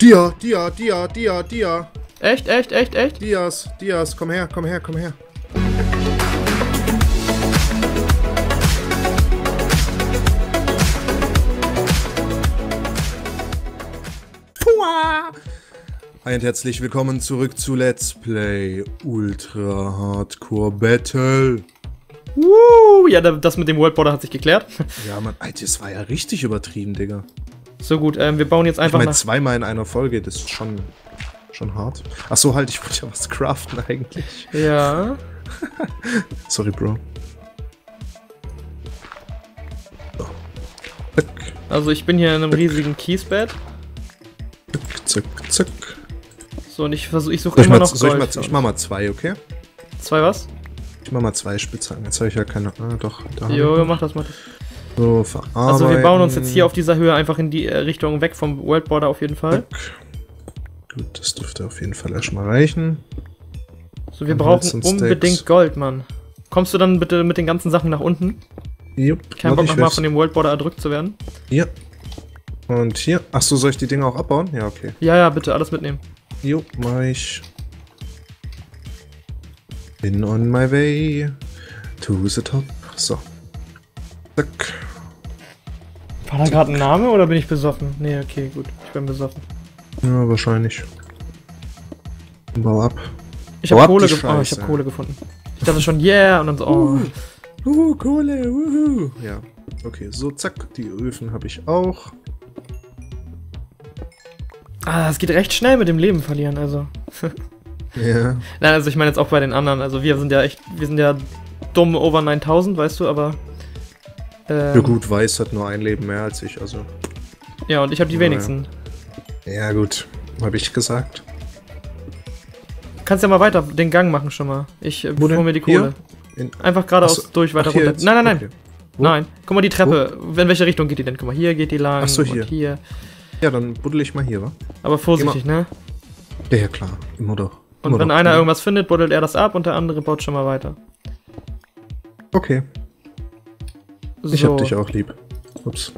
Dia, Dia, Dia, Dia, Dia. Echt, echt, echt, echt? Dias, Dias, komm her, komm her, komm her. Pua! Hi und herzlich willkommen zurück zu Let's Play Ultra Hardcore Battle. Woo, ja, da- das mit dem Worldborder hat sich geklärt. Ja, Mann, Alter, das war ja richtig übertrieben, Digga. So gut, ähm, wir bauen jetzt Ich einfach meine, nach... zweimal in einer Folge, das ist schon, schon hart. Ach so, halt, ich wollte ja was craften eigentlich. Ja. Sorry, Bro. So. Zack, Also ich bin hier in einem riesigen Kiesbett. zack, zack. So, und ich versuche, ich suche ich, immer mal, noch soll ich, mal, ich mach mal zwei, okay? Zwei was? Ich mach mal zwei Spitzhacken. Jetzt habe ich ja keine. Ah, doch. Da Jo, ich. mach das, mach das. So, verarbeiten. Also wir bauen uns jetzt hier auf dieser Höhe einfach in die äh, Richtung weg vom Worldborder auf jeden Fall. Gut, das dürfte auf jeden Fall erstmal reichen. So, wir Und brauchen unbedingt Sticks. Gold, Mann. Kommst du dann bitte mit den ganzen Sachen nach unten? Jupp. Kein Bock nochmal von dem Worldborder erdrückt zu werden. Hier. Und hier. Achso, soll ich die Dinger auch abbauen? Ja, okay. Ja, ja, bitte, alles mitnehmen. Jo, mach ich. Been on my way to the top. So. Zack. War da gerade ein Name oder bin ich besoffen? Nee, okay, gut. Ich bin besoffen. Ja, wahrscheinlich. Bau ab. Ich habe ab, Kohle, gef oh, ich hab Kohle gefunden. Ich dachte schon, yeah, und dann so, oh. Uh, Kohle, wuhu. Ja. Okay, so, zack. Die Öfen habe ich auch. Ah, es geht recht schnell mit dem Leben verlieren, also. Ja. Nein, also ich meine jetzt auch bei den anderen. Also wir sind ja echt, wir sind ja dumm over 9000, weißt du, aber. Ähm, Ja, gut, Weiß hat nur ein Leben mehr als ich, also. Ja, und ich habe die wenigsten. Ja, gut. Habe ich gesagt. Kannst ja mal weiter den Gang machen schon mal. Ich äh, Wo hol denn? mir die Kohle. In, Einfach geradeaus Achso. durch weiter ach, runter. jetzt? Nein, nein, nein. Okay. Wo? Nein. Guck mal die Treppe. In welche Richtung geht die denn? Guck mal, hier geht die lang. Ach so, hier. Und hier. Ja, dann buddel ich mal hier, wa? Aber vorsichtig, ne? Ja, ja, klar. Immer doch. Und Immer wenn doch. einer irgendwas findet, buddelt er das ab und der andere baut schon mal weiter. Okay, So. ich hab dich auch lieb. Ups.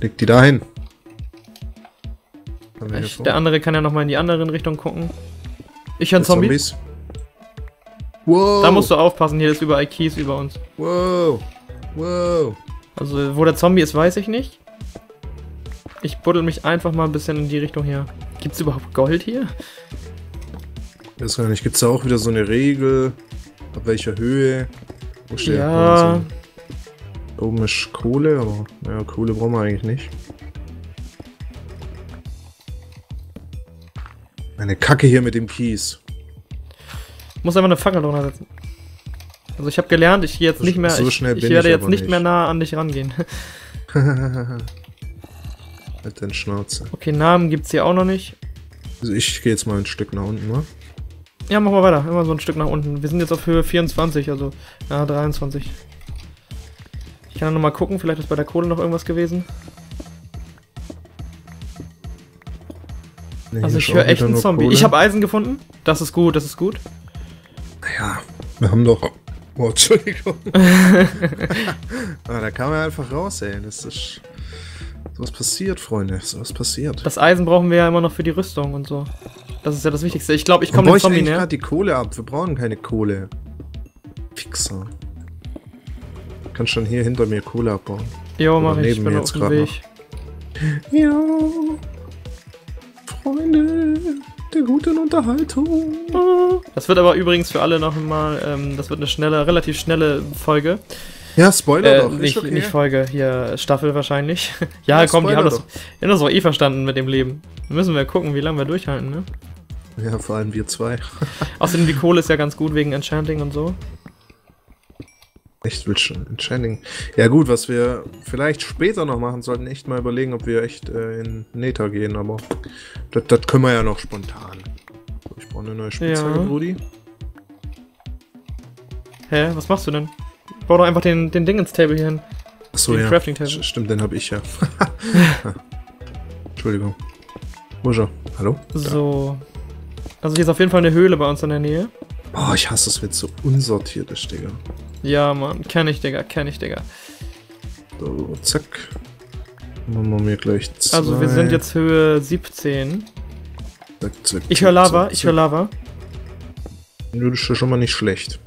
Leg die da hin. Ich, der andere kann ja nochmal in die andere Richtung gucken. Ich höre Zombie. Zombies. Wow. Da musst du aufpassen, hier ist überall Kies über uns. Wow. Wow. Also, wo der Zombie ist, weiß ich nicht. Ich buddel mich einfach mal ein bisschen in die Richtung hier. Gibt's überhaupt Gold hier? Weiß gar nicht, gibt's da auch wieder so eine Regel? Ab welcher Höhe? Wo steht Ja. Oben ist Kohle, aber naja, Kohle brauchen wir eigentlich nicht. Eine Kacke hier mit dem Kies. Muss einfach eine Fackel drunter setzen. Also ich habe gelernt, ich gehe jetzt nicht mehr. so ich, schnell ich bin werde ich jetzt nicht, nicht. mehr nah an dich rangehen. Halt deine Schnauze. Okay, Namen gibt's hier auch noch nicht. Also ich gehe jetzt mal ein Stück nach unten, ne? Ja, mach mal weiter. Immer so ein Stück nach unten. Wir sind jetzt auf Höhe 24, also ja, 23. Ich kann noch mal gucken, vielleicht ist bei der Kohle noch irgendwas gewesen. Nee, Also ich höre echt einen Zombie. Kohle. Ich habe Eisen gefunden. Das ist gut, das ist gut. Naja, wir haben doch... Oh, Entschuldigung. ah, da kam er einfach raus, ey. Das ist... Was passiert, Freunde? So was passiert. Das Eisen brauchen wir ja immer noch für die Rüstung und so. Das ist ja das Wichtigste. Ich glaube, ich komme dem ich Zombie näher. gerade die Kohle ab? Wir brauchen keine Kohle. Fixer. Kann schon hier hinter mir Kohle abbauen. Jo, mach ich. Ich bin auf jetzt dem Weg. Ja. Freunde der guten Unterhaltung. Das wird aber übrigens für alle noch mal, ähm, das wird eine schnelle, relativ schnelle Folge. Ja, Spoiler Äh, doch. nicht, okay. nicht Folge, hier Staffel wahrscheinlich. ja, Ja, komm, die haben Spoiler das, die haben das auch eh verstanden mit dem Leben. Müssen wir gucken, wie lange wir durchhalten, ne? Ja, vor allem wir zwei. Außerdem die Kohle ist ja ganz gut wegen Enchanting und so. Echt will schon. Enchanting. Ja gut, was wir vielleicht später noch machen sollten, echt mal überlegen, ob wir echt äh, in Nether gehen, aber das, können wir ja noch spontan. Ich brauche eine neue Spitzhacke, Ja. Brudi. Hä, was machst du denn? Bau doch einfach den, den Ding ins Table hier hin. Achso, Den ja. Crafting Table. Stimmt, den habe ich ja. Entschuldigung. Wo ist er? Hallo? So. Also hier ist auf jeden Fall eine Höhle bei uns in der Nähe. Oh, ich hasse es, wenn es so unsortiert ist, Digga. Ja, Mann, kenn ich, Digga, kenn ich, Digga. So, zack. Machen wir gleich zwei. Also wir sind jetzt Höhe 17. Zack, zack, Ich höre Lava, zack, ich höre Lava. Ja, Das ist schon mal nicht schlecht.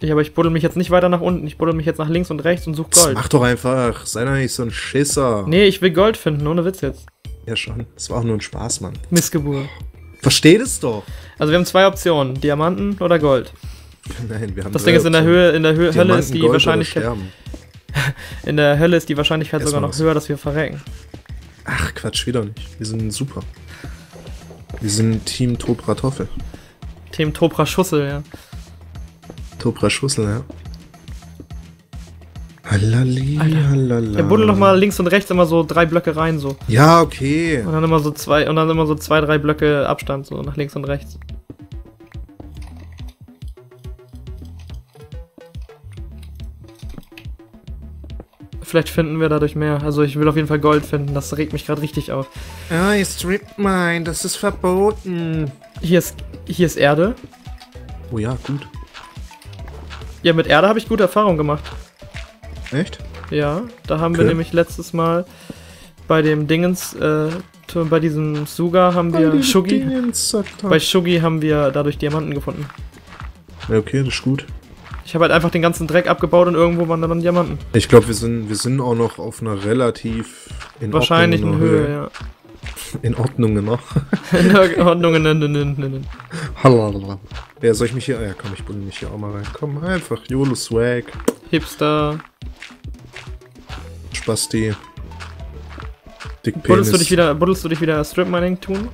Ja, aber ich buddel mich jetzt nicht weiter nach unten. Ich buddel mich jetzt nach links und rechts und suche Das Gold. Mach doch einfach. Sei doch nicht so ein Schisser. Nee, ich will Gold finden, ohne Witz jetzt. Ja schon. Das war auch nur ein Spaß, Mann. Missgeburt. Versteht es doch. Also wir haben zwei Optionen, Diamanten oder Gold. Nein, wir haben Das Ding ist in der. Höhe, in der Höhe Hölle ist die Gold Wahrscheinlichkeit, in der Hölle ist die Wahrscheinlichkeit Erst sogar noch was. höher, dass wir verrecken. Ach, Quatsch, wieder nicht. Wir sind super. Wir sind Team Topra Toffel. Team Topra Schussel, ja. Topra Schussel, ja. Halali, Alter. halala. Ja, buddel doch mal links und rechts immer so drei Blöcke rein, so. Ja, okay. Und dann immer so zwei, und dann immer so zwei, drei Blöcke Abstand, so nach links und rechts. Vielleicht finden wir dadurch mehr. Also ich will auf jeden Fall Gold finden. Das regt mich gerade richtig auf. Ja, ihr strippt mein, das ist verboten. Hier ist, hier ist Erde. Oh ja, gut. Ja, mit Erde habe ich gute Erfahrungen gemacht. Echt? Ja, da haben wir Okay. nämlich letztes Mal bei dem Dingens, äh, bei diesem Suga haben wir Shugi. Bei Shugi haben wir dadurch Diamanten gefunden. Ja, okay, das ist gut. Ich habe halt einfach den ganzen Dreck abgebaut und irgendwo waren dann Diamanten. Ich glaube, wir sind, wir sind auch noch auf einer relativ in Wahrscheinlich in Ordnung Höhe, ja. In Ordnung noch. In Ordnung, ne, ne, ne, ne. Halalala. Ja, soll ich mich hier. Ja, komm, ich buddel mich hier auch mal rein. Komm, einfach. YOLO Swag. Hipster. Spasti. Dick Buddelst du dich wieder, buddelst du dich wieder Strip Mining tun?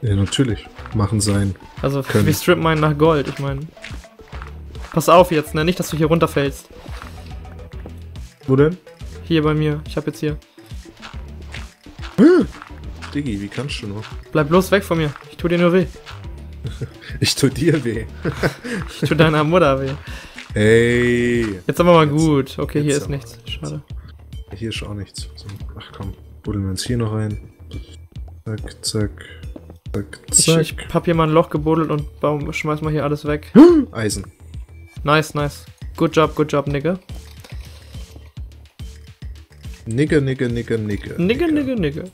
Ja, natürlich. Machen sein. Also Können. wie Strip Mine nach Gold, ich meine. Pass auf jetzt, ne? Nicht, dass du hier runterfällst. Wo denn? Hier bei mir. Ich hab jetzt hier. Diggi, wie kannst du nur? Bleib bloß weg von mir. Ich tu dir nur weh. Ich tu dir weh. Ich tu deiner Mutter weh. Hey. Jetzt aber mal Jetzt- gut. Okay, hier ist nichts. Schade. Hier ist auch nichts. So, ach komm, buddeln wir uns hier noch rein. Zack, zack. Zack, Ich, zack. ich hab hier mal ein Loch gebuddelt und schmeiß mal hier alles weg. Eisen. Nice, nice. Good job, good job, Nigga. Nigge, nigge, nigge, nigge. Nigga, nigga, nigga.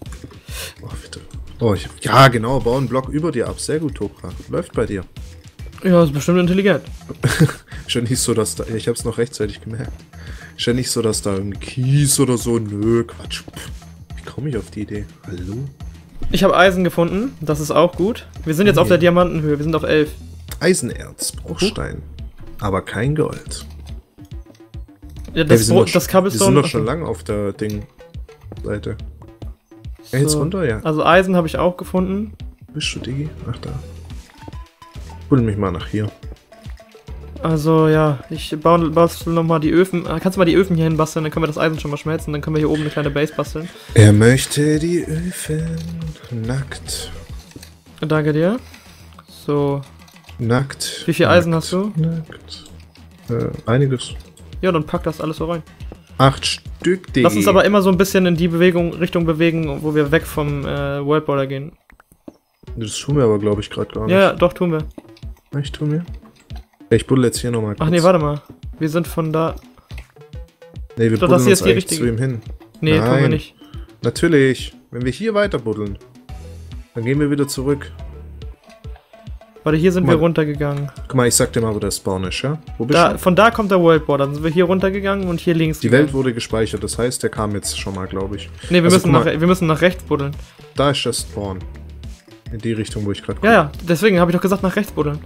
Oh, bitte. Oh, ich, ja, genau, bau einen Block über dir ab. Sehr gut, Topra. Läuft bei dir. Ja, ist bestimmt intelligent. Schon nicht so, dass da. Ich hab's noch rechtzeitig gemerkt. Schon nicht so, dass da irgendwie Kies oder so. Nö, Quatsch. Wie komme ich auf die Idee? Hallo? Ich habe Eisen gefunden, das ist auch gut. Wir sind jetzt auf Okay. der Diamantenhöhe, wir sind auf 11. Eisenerz, Bruchstein. Aber kein Gold. Ja, wir das, sind Bro- doch, das wir Cobblestone. sind doch schon lang auf der Ding-Seite. Ja, jetzt So. runter, ja. Also Eisen habe ich auch gefunden. Bist du, Digi? Ach, da. Hol mich mal nach hier. Also ja, ich baue bastel nochmal die Öfen. Ah, Kannst du mal die Öfen hier hin basteln, dann können wir das Eisen schon mal schmelzen, dann können wir hier oben eine kleine Base basteln. Er möchte die Öfen nackt. Danke dir. So, Nackt. wie viel Eisen hast du? Nackt. Äh, einiges. Ja, dann pack das alles so rein. Acht Stück, Digi. Lass uns aber immer so ein bisschen in die Bewegung, Richtung bewegen, wo wir weg vom äh, Worldborder gehen. Das tun wir aber, glaube ich, gerade gar nicht. Ja, ja, doch, tun wir. Ich tun wir. Ich buddel jetzt hier nochmal Ach nee, warte mal. Wir sind von da. Nee, wir Doch, buddeln uns eigentlich zu ihm hin. Nee, tun wir Nein. nicht. Natürlich. Wenn wir hier weiter buddeln, dann gehen wir wieder zurück. Warte, hier sind Guck wir mal. runtergegangen. Guck mal, ich sag dir mal, wo der Spawn ist, ja? Wo bist Da, du? von da kommt der Worldborder. Dann sind wir hier runtergegangen und hier links. Die gegangen. Welt wurde gespeichert, das heißt, der kam jetzt schon mal, glaube ich. Nee, wir, Also, müssen nach, mal. wir müssen nach rechts buddeln. Da ist der Spawn. In die Richtung, wo ich gerade Ja, ja, deswegen habe ich doch gesagt, nach rechts buddeln.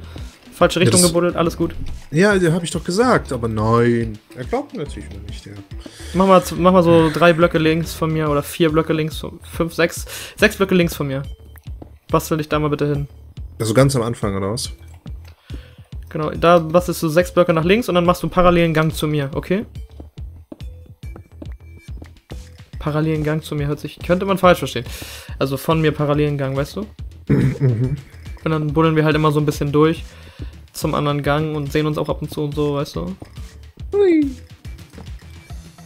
Falsche Ja, Richtung das- gebuddelt, alles gut. Ja, ja habe ich doch gesagt, aber nein. Er glaubt natürlich noch nicht, ja. Mach mal, mach mal so drei Blöcke links von mir oder vier Blöcke links, von- fünf, sechs, sechs Blöcke links von mir. Bastel dich da mal bitte hin. Also ganz am Anfang, oder was? Genau, da bastelst du sechs Blöcke nach links und dann machst du einen parallelen Gang zu mir, okay? Parallelen Gang zu mir hört sich, könnte man falsch verstehen. Also von mir parallelen Gang, weißt du? Mhm. Und dann buddeln wir halt immer so ein bisschen durch zum anderen Gang und sehen uns auch ab und zu und so, weißt du? Hui.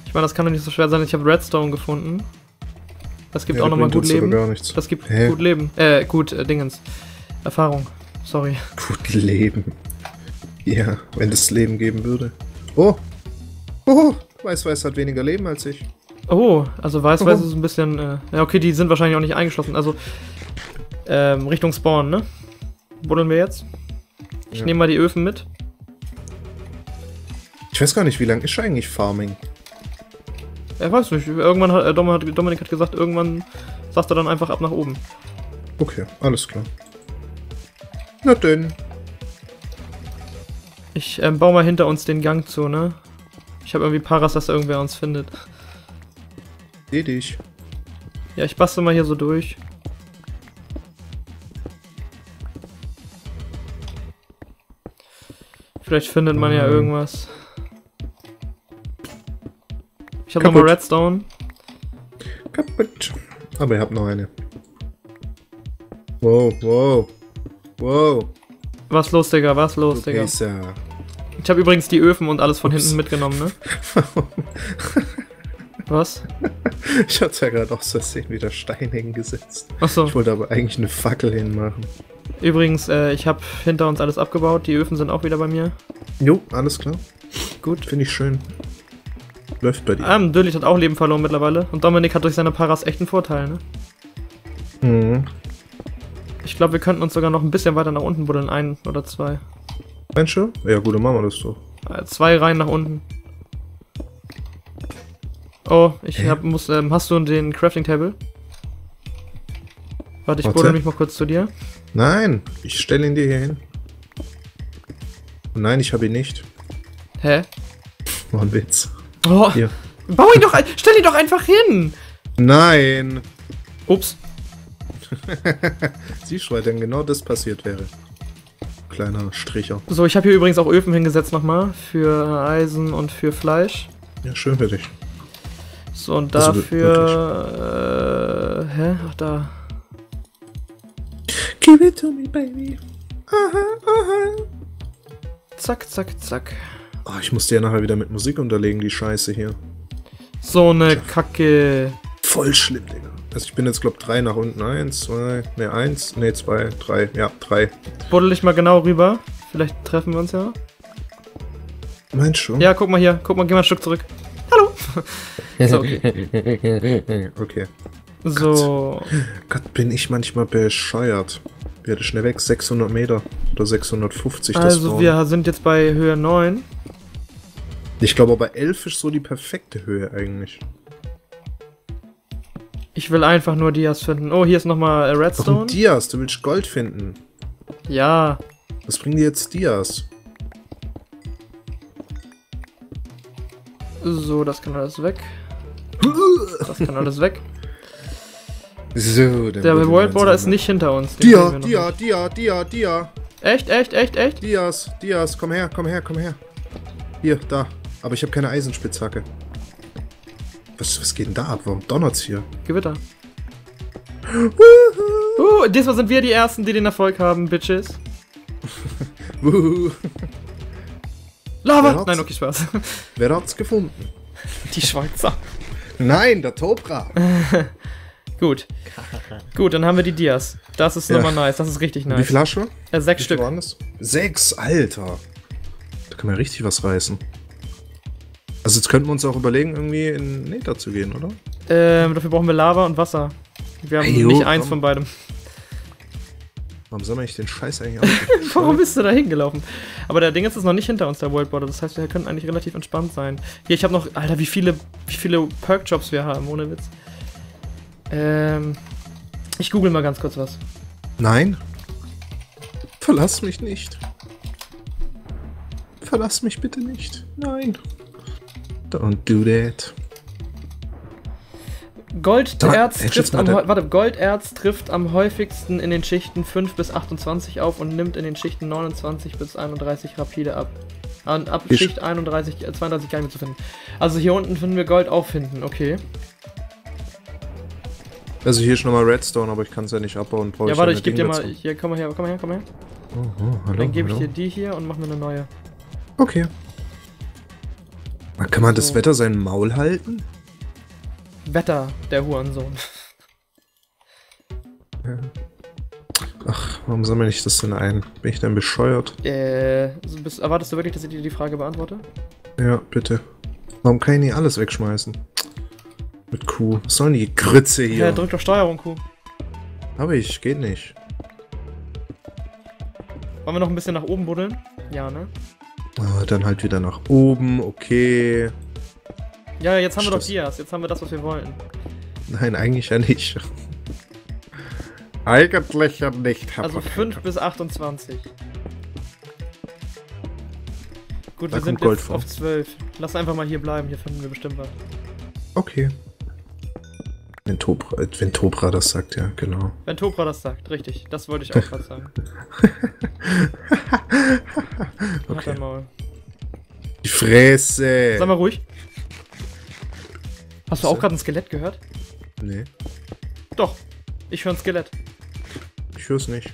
Ich meine, das kann doch nicht so schwer sein. Ich habe Redstone gefunden. Das gibt Ja, auch nochmal gut Leben. Das gibt Hä? gut Leben. Äh, gut äh, Dingens. Erfahrung. Sorry. Gut leben. Ja, wenn das Leben geben würde. Oh! Oh! Weiß, weiß hat weniger Leben als ich. Oh, also weiß-weiß ist ein bisschen. Äh, ja, okay, die sind wahrscheinlich auch nicht eingeschlossen. Also ähm, Richtung Spawn, ne? Buddeln wir jetzt? Ich Ja. nehme mal die Öfen mit. Ich weiß gar nicht, wie lang ist eigentlich Farming? Er weiß nicht. Irgendwann hat, äh, Dominik, hat Dominik hat gesagt, irgendwann sagt er dann einfach ab nach oben. Okay, alles klar. Na denn. Ich ähm, baue mal hinter uns den Gang zu, ne? Ich habe irgendwie Paras, dass da irgendwer uns findet. Seh dich. Ja, ich bastel mal hier so durch. Vielleicht findet man ja Mhm. irgendwas. Ich habe nochmal. Redstone. Kaputt. Aber ihr habt noch eine. Wow, wow. Wow. Was los, Digga? Was los, Du Digga? Pisser. Ich habe übrigens die Öfen und alles von Ups. hinten mitgenommen, ne? Was? Ich hatte ja gerade aus Versehen wieder Stein hingesetzt. Achso. Ich wollte aber eigentlich eine Fackel hinmachen. Übrigens, äh, ich habe hinter uns alles abgebaut. Die Öfen sind auch wieder bei mir. Jo, alles klar. Gut. Finde ich schön. Läuft bei dir. Ähm, Döllich hat auch Leben verloren mittlerweile. Und Dominik hat durch seine Paras echt einen Vorteil, ne? Mhm. Ich glaube, wir könnten uns sogar noch ein bisschen weiter nach unten buddeln. Ein oder zwei. Meinst du? Ja gut, dann machen wir das so. Äh, zwei Reihen nach unten. Oh, ich hab, muss, ähm, hast du den Crafting Table? Warte, ich buddel mich mal kurz zu dir. Nein, ich stelle ihn dir hier hin. Nein, ich habe ihn nicht. Hä? War ein Witz. Oh, Hier. bau ihn doch stell ihn doch einfach hin! Nein! Ups. Siehst du, dann genau das passiert wäre. Kleiner Stricher. So, ich habe hier übrigens auch Öfen hingesetzt nochmal. Für Eisen und für Fleisch. Ja, schön für dich. So, und Also, dafür. Äh, hä? Ach, da. Give it to me, baby. Aha, aha. Zack, zack, zack. Oh, ich muss dir nachher wieder mit Musik unterlegen, die Scheiße hier. So eine Kacke. Voll schlimm, Digga. Also ich bin jetzt, glaub, drei nach unten. Eins, zwei, ne, eins, ne, zwei, drei. Ja, drei. Buddel dich mal genau rüber. Vielleicht treffen wir uns ja. Meinst du? Ja, guck mal hier. Guck mal, geh mal ein Stück zurück. Hallo. So, okay. Okay. So. Gott, bin ich manchmal bescheuert. Werde schnell weg. 600 Meter oder 650. das Also, Spawn. wir sind jetzt bei Höhe 9. Ich glaube, aber 11 ist so die perfekte Höhe eigentlich. Ich will einfach nur Dias finden. Oh, hier ist nochmal äh, Redstone. Warum Dias? Du willst Gold finden. Ja. Was bringen dir jetzt Dias? So, das kann alles weg. Das kann alles weg. So, Der World Border ist nicht hinter uns. Den Dia, Dia. Dia, Dia, Dia. Echt, echt, echt, echt? Dias, Dias, komm her, komm her, komm her. Hier, da. Aber ich habe keine Eisenspitzhacke. Was, was geht denn da ab? Warum donnert's hier? Gewitter. Uh, diesmal sind wir die Ersten, die den Erfolg haben, Bitches. Lava! Nein, okay, Spaß. Wer hat's gefunden? Die Schweizer. Nein, der Topra. Gut. Gut, dann haben wir die Dias. Das ist Ja. nochmal nice. Das ist richtig Wie nice. viel hast du? Äh, sechs Wie Stück. waren das? Sechs, Alter. Da kann man richtig was reißen. Also jetzt könnten wir uns auch überlegen, irgendwie in Nether zu gehen, oder? Ähm, dafür brauchen wir Lava und Wasser. Wir haben Hey, jo, nicht eins komm. von beidem. Warum soll man nicht den Scheiß eigentlich auf? Warum bist du da hingelaufen? Aber der Ding ist, ist noch nicht hinter uns, der World Border. Das heißt, wir können eigentlich relativ entspannt sein. Hier, ich habe noch. Alter, wie viele, wie viele Perk-Jobs wir haben, ohne Witz. Ähm. Ich google mal ganz kurz was. Nein. Verlass mich nicht. Verlass mich bitte nicht. Nein. Don't do that. Golderz Da- trifft am, warte, Golderz trifft am häufigsten in den Schichten 5 bis 28 auf und nimmt in den Schichten 29 bis 31 rapide ab. An, ab Ich- Schicht 31, äh, 32 gar nicht mehr zu finden. Also hier unten finden wir Gold auch finden, okay. Also hier ist nochmal Redstone, aber ich kann es ja nicht abbauen. brauch Ja, warte, eine ich gebe dir mal. Hier, komm mal her, komm mal her, komm mal her. Oh, oh, hallo, Dann gebe ich dir die hier und mach mir eine neue. Okay. Kann man das So. Wetter sein Maul halten? Wetter, der Hurensohn. Ach, warum sammle ich das denn ein? Bin ich denn bescheuert? Äh, bist, erwartest du wirklich, dass ich dir die Frage beantworte? Ja, bitte. Warum kann ich nicht alles wegschmeißen? Mit Q. Was soll denn die Grütze Ja, hier? drück doch Steuerung Q. Hab ich, geht nicht. Wollen wir noch ein bisschen nach oben buddeln? Ja, ne? Ah, dann halt wieder nach oben, okay. Ja, jetzt haben wir doch. Dias. Jetzt haben wir das, was wir wollten. Nein, eigentlich ja nicht. eigentlich ja nicht. Also Potato. 5 bis 28. Gut, Da wir sind Gold jetzt vor. auf 12. Lass einfach mal hier bleiben, hier finden wir bestimmt was. Okay. Wenn Tobra, wenn Tobra das sagt, ja, genau. Wenn Topra das sagt, richtig. Das wollte ich auch gerade sagen. Okay. Die Fräse. Sag mal ruhig. Hast du auch gerade ein Skelett gehört? Nee, Doch. Ich höre ein Skelett. ich hör's nicht.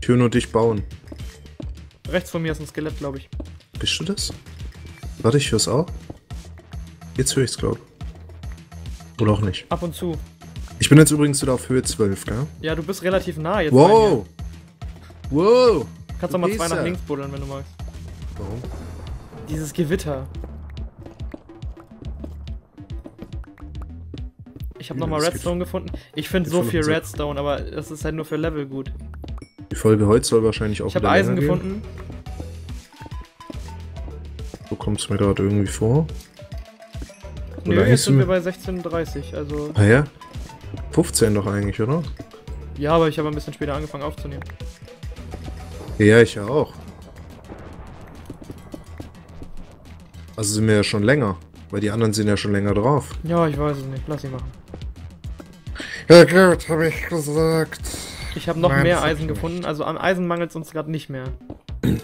Ich höre nur dich bauen. Rechts von mir ist ein Skelett, glaube ich. Bist du das? Warte, ich hör's auch. Jetzt höre ich's, glaub. Oder auch nicht. Ab und zu. Ich bin jetzt übrigens wieder auf Höhe 12, gell? Ja, du bist relativ nah jetzt. Wow! Wow! Kannst du auch mal zwei nach links buddeln, wenn du magst. Warum? Dieses Gewitter. Ich habe nochmal es Redstone gefunden. Ich finde so viel 75. Redstone, aber das ist halt nur für Level gut. Die Folge heute soll wahrscheinlich auch Ich habe Eisen gefunden. So kommt's mir gerade irgendwie vor. Nö, Oder jetzt sind wir bei 16.30, also... Ah ja? 15 doch eigentlich, oder? Ja, aber ich habe ein bisschen später angefangen aufzunehmen. Ja, ich ja auch. Also sind wir ja schon länger. Weil die anderen sind ja schon länger drauf. Ja, ich weiß es nicht. Lass ihn machen. Ja gut, habe ich gesagt. Ich habe noch Nein, mehr Eisen gefunden. Also am Eisen mangelt es uns gerade nicht mehr.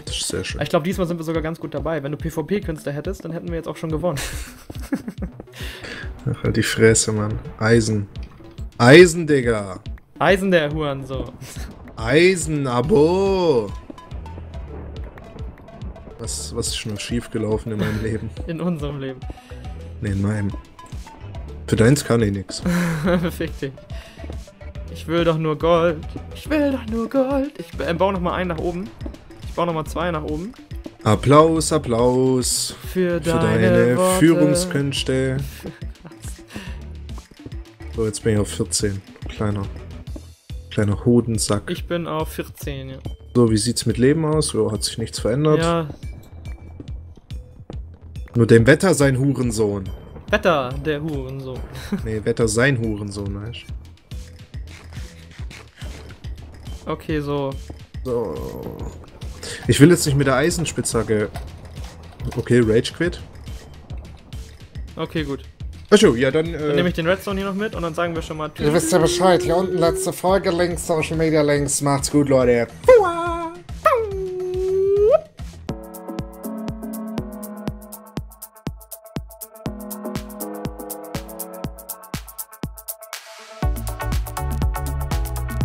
Das ist sehr schön. Ich glaube, diesmal sind wir sogar ganz gut dabei. Wenn du PvP-Künstler hättest, dann hätten wir jetzt auch schon gewonnen. Ach, halt die Fresse, Mann. Eisen. Eisen, Digga. Eisen der Huren, so. Eisen, Abo. Was, was ist schon schief gelaufen in meinem Leben? In unserem Leben. Ne, in meinem. Für deins kann ich nix. Fick dich. Ich will doch nur Gold. Ich will doch nur Gold. Ich äh, baue noch mal einen nach oben. Ich baue noch mal zwei nach oben. Applaus, Applaus Für für deine, deine. Führungskünste. So, jetzt bin ich auf 14. Kleiner. Kleiner Hodensack. Ich bin auf 14, ja. So, wie sieht's mit Leben aus? Ja, hat sich nichts verändert. Ja, Nur dem Wetter sein Hurensohn. Wetter, der Huren, so. Nee, Wetter sein Hurensohn, weißt Okay, so. So. Ich will jetzt nicht mit der Eisenspitzhacke. Okay, Rage Quit. Okay, gut. Achso, ja, dann. Dann Äh, nehme ich den Redstone hier noch mit und dann sagen wir schon mal Ihr wisst ja Bescheid. Hier unten letzte Folge, Links, Social Media Links. Macht's gut, Leute. Fua!